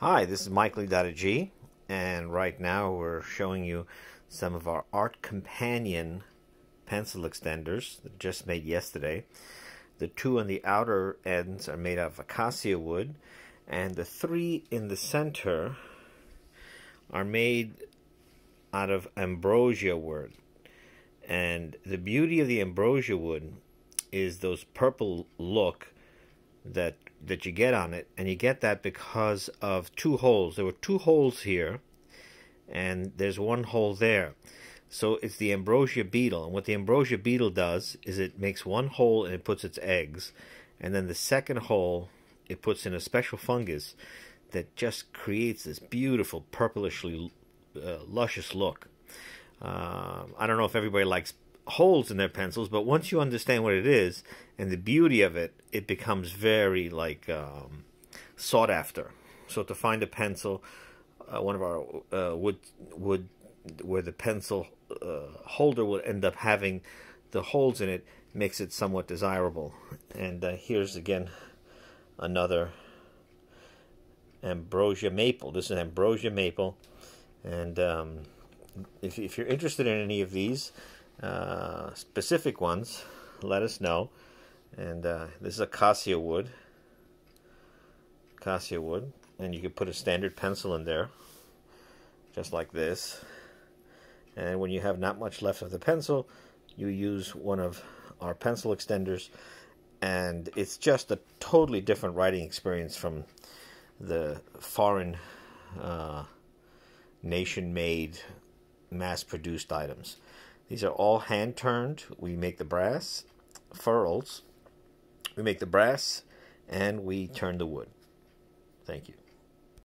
Hi, this is Mike G, and right now we're showing you some of our Art Companion pencil extenders that just made yesterday. The two on the outer ends are made out of acacia wood, and the three in the center are made out of ambrosia wood. And the beauty of the ambrosia wood is those purple look that that you get on it, and you get that because of two holes. There were two holes here, and there's one hole there. So it's the ambrosia beetle, and what the ambrosia beetle does is it makes one hole and it puts its eggs, and then the second hole it puts in a special fungus that just creates this beautiful purplishly uh, luscious look. Uh, I don't know if everybody likes holes in their pencils, but once you understand what it is and the beauty of it, it becomes very like um, sought after. So to find a pencil, uh, one of our uh, would where the pencil uh, holder would end up having the holes in it makes it somewhat desirable. And uh, here's again another ambrosia maple. This is ambrosia maple, and um, if if you're interested in any of these uh, specific ones, let us know. And uh, this is acacia wood. Acacia wood. And you can put a standard pencil in there, just like this. And when you have not much left of the pencil, you use one of our pencil extenders. And it's just a totally different writing experience from the foreign uh, nation made mass produced items. These are all hand turned. We make the brass ferrules, we make the brass, and we turn the wood. Thank you.